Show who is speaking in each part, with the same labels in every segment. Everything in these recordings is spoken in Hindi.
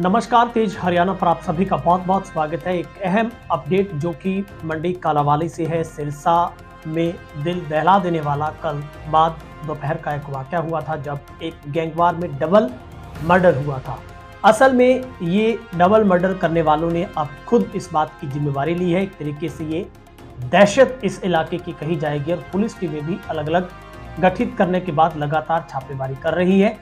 Speaker 1: नमस्कार, तेज हरियाणा पर आप सभी का बहुत बहुत स्वागत है। एक अहम अपडेट जो कि मंडी कालावाली से है, सिरसा में दिल दहला देने वाला कल बाद दोपहर का एक वाक्य हुआ था जब एक गैंगवार में डबल मर्डर हुआ था। असल में ये डबल मर्डर करने वालों ने अब खुद इस बात की जिम्मेवारी ली है। एक तरीके से ये दहशत इस इलाके की कही जाएगी और पुलिस टीमें भी अलग अलग गठित करने के बाद लगातार छापेमारी कर रही है।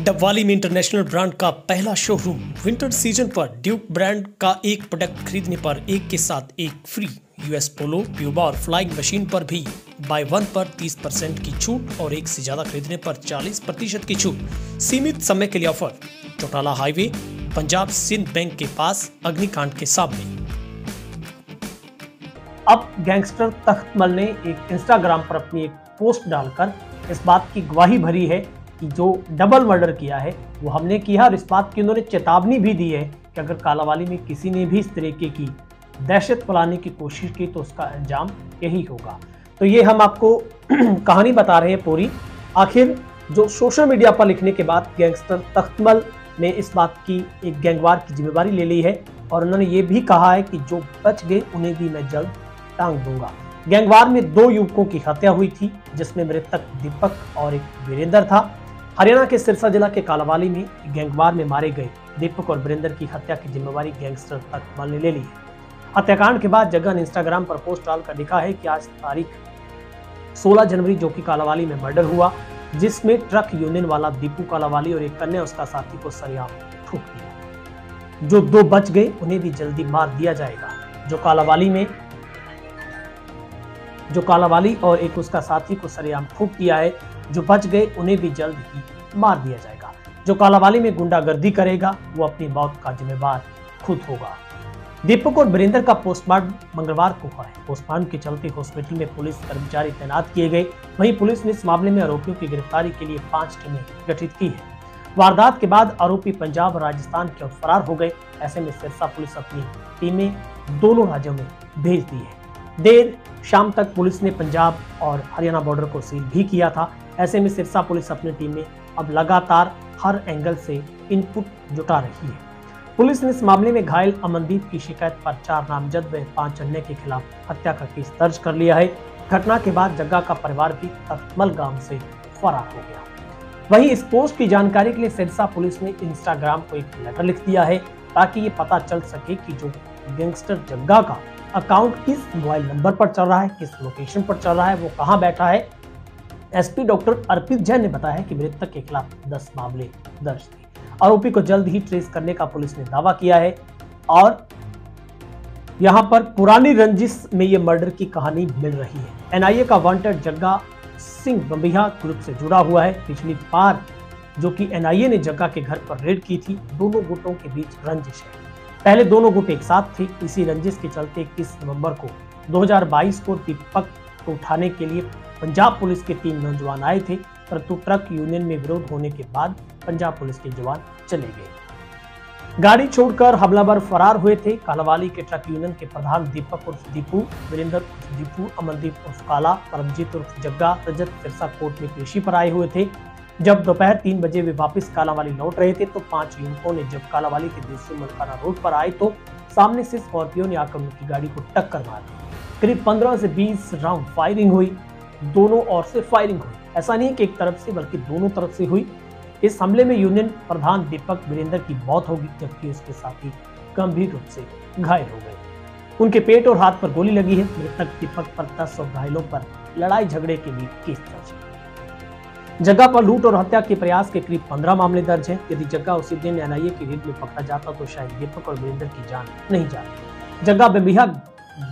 Speaker 1: डबवाली में इंटरनेशनल ब्रांड का पहला शोरूम विंटर सीज़न पर ड्यूक ब्रांड का एक प्रोडक्ट खरीदने पर एक के साथ एक फ्री यूएस पोलो प्यूबा और फ्लाइंग मशीन पर भी बाय वन पर 30 परसेंट की छूट और एक से ज़्यादा खरीदने पर 40 प्रतिशत की छूट। सीमित समय के लिए offer Chautala highway Punjab Sind bank के पास, अग्निकांड के सामने। अब गैंगस्टर तख्तमल ने एक इंस्टाग्राम पर अपनी एक पोस्ट डालकर इस बात की गवाही भरी है कि जो डबल मर्डर किया है, वो हमने किया और इस बात की उन्होंने चेतावनी भी दी है कि अगर कालावाली में किसी ने भी इस तरीके की दहशत फैलाने की कोशिश की तो उसका अंजाम यही होगा। तो ये हम आपको कहानी बता रहे हैं पूरी। आखिर जो सोशल मीडिया पर लिखने के बाद गैंगस्टर तख्तमल ने इस बात की एक गैंगवार की जिम्मेवारी ले ली है और उन्होंने ये भी कहा है कि जो बच गए, उन्हें भी मैं जल्द टांग दूँगा। गैंगवार में दो युवकों की हत्या हुई थी, जिसमें मृतक दीपक और एक वीरेंद्र था। हरियाणा के सिरसा जिला के कालावाली में गैंगवार में मारे गए दीपक और वीरेंद्र की हत्या की जिम्मेवारी गैंगस्टर तकमल ने ले ली। हत्याकांड के बाद जगह ने इंस्टाग्राम पर पोस्ट डालकर लिखा है कि आज तारीख 16 जनवरी जो कि कालावाली में मर्डर हुआ, जिसमें ट्रक यूनियन वाला दीपू कालावाली और एक कन्या उसका साथी को सरियाम ठूक दिया। जो दो बच गए, उन्हें भी जल्दी मार दिया जाएगा। जो कालावाली में जो कालावाली और एक उसका साथी को सरेआम फूक दिया है जो बच गए, उन्हें भी जल्द ही मार दिया जाएगा। जो कालावाली में गुंडागर्दी करेगा, वो अपनी मौत का जिम्मेवार खुद होगा। दीपक और वीरेंद्र का पोस्टमार्टम मंगलवार को हुआ है। पोस्टमार्टम के चलते हॉस्पिटल में पुलिस कर्मचारी तैनात किए गए। वहीं पुलिस ने इस मामले में आरोपियों की गिरफ्तारी के लिए पाँच टीमें गठित की है। वारदात के बाद आरोपी पंजाब और राजस्थान की फरार हो गए। ऐसे में सिरसा पुलिस अपनी टीमें दोनों राज्यों में भेज दी है। देर शाम तक पुलिस ने पंजाब और हरियाणा बॉर्डर को सील भी किया था। ऐसे में सिरसा पुलिस अपनी टीम में अब लगातार हर एंगल से इनपुट जुटा रही है। पुलिस ने इस मामले में घायल अमनदीप की शिकायत पर चार नामजद व पाँच अन्य के खिलाफ हत्या का केस दर्ज कर लिया है। घटना के बाद जग्गा का परिवार भी तत्मल गाँव से फरार हो गया। वहीं इस पोस्ट की जानकारी के लिए सिरसा पुलिस ने इंस्टाग्राम को एक लेटर लिख दिया है ताकि ये पता चल सके कि जो गैंगस्टर जग्गा का अकाउंट किस मोबाइल नंबर पर चल रहा है, किस लोकेशन पर चल रहा है, वो कहाँ बैठा है? एसपी डॉक्टर अर्पित जैन ने बताया कि मृतक के खिलाफ 10 मामले दर्ज थे। आरोपी को जल्द ही ट्रेस करने का पुलिस ने दावा किया है और यहाँ पर पुरानी रंजिश में ये मर्डर की कहानी मिल रही है। एनआईए का वांटेड जग्गा सिंह बम्बिया ग्रुप से जुड़ा हुआ है। पिछली बार जो कि एनआईए ने जग्गा के घर पर रेड की थी, दोनों गुटों के बीच रंजिश है। पहले दोनों गुट एक साथ थे। इसी रंजिश के चलते इक्कीस नवंबर को 2022 को दीपक को उठाने के लिए पंजाब पुलिस के तीन नौजवान आए थे। परंतु ट्रक यूनियन में विरोध होने के बाद पंजाब पुलिस के जवान चले गए। गाड़ी छोड़कर हमलावर फरार हुए थे। कालावाली के ट्रक यूनियन के प्रधान दीपक उर्फ़ दीपू, वीरेंद्र उर्फ़ दीपू, अमनदीप उर्फ़ काला, परमजीत उर्फ़ जग्गा, रजत सिरसा कोर्ट में पेशी पर आए हुए थे। जब दोपहर तीन बजे वे वापस कालावाली लौट रहे थे तो पाँच युवकों ने जब कालावाली के देसी मलकाना रोड पर आए तो सामने से स्कॉर्पियो ने आकर उनकी गाड़ी को टक्कर मार दी। करीब 15 से 20 राउंड फायरिंग हुई। दोनों ओर से फायरिंग हुई। ऐसा नहीं कि एक तरफ़ से, बल्कि दोनों तरफ़ से हुई। इस हमले में यूनियन प्रधान दीपक वीरेंद्र की मौत होगी, जबकि उसके साथी गंभीर रूप से घायल हो गए। उनके पेट और हाथ पर गोली लगी है। मृतक दीपक पर दस और घायलों पर लड़ाई झगड़े के लिए केस दर्ज है। जगह पर लूट और हत्या के प्रयास के करीब पंद्रह मामले दर्ज हैं। यदि जगह उसी दिन एनआईए की रेड में पकड़ा जाता तो शायद दीपक और वीरेंद्र की जान नहीं जाती। जगह बेबिहा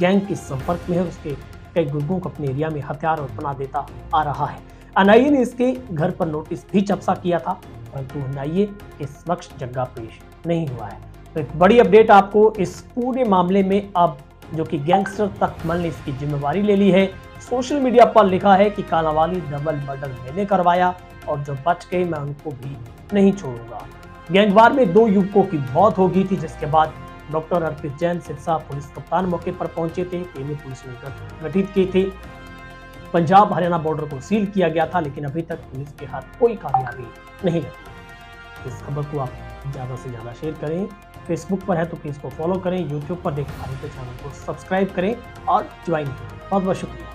Speaker 1: गैंग के संपर्क में है। उसके कई गुर्गों को अपने एरिया में हथियार और बना देता आ रहा है। एनआईए ने इसके घर पर नोटिस भी चपसा किया था, परंतु एनआईए के समक्ष जगह पेश नहीं हुआ है। तो एक बड़ी अपडेट आपको इस पूरे मामले में अब जो कि गैंगस्टर तख्तमल ने इसकी जिम्मेवारी ले ली है। सोशल मीडिया पर लिखा है कि कालावाली डबल मर्डर मैंने करवाया और जो बच गए मैं उनको भी नहीं छोड़ूँगा। गैंगवार में दो युवकों की मौत हो गई थी, जिसके बाद डॉक्टर अर्पित जैन सिरसा पुलिस कप्तान मौके पर पहुँचे थे। टीमें पुलिस ने गठित की थी। पंजाब हरियाणा बॉर्डर को सील किया गया था, लेकिन अभी तक पुलिस के हाथ कोई कामयाबी नहीं लगी इस खबर को आप ज़्यादा से ज़्यादा शेयर करें। फेसबुक पर है तो प्लीज़ को फॉलो करें यूट्यूब पर देख रहे चैनल को सब्सक्राइब करें और ज्वाइन करें। बहुत बहुत शुक्रिया।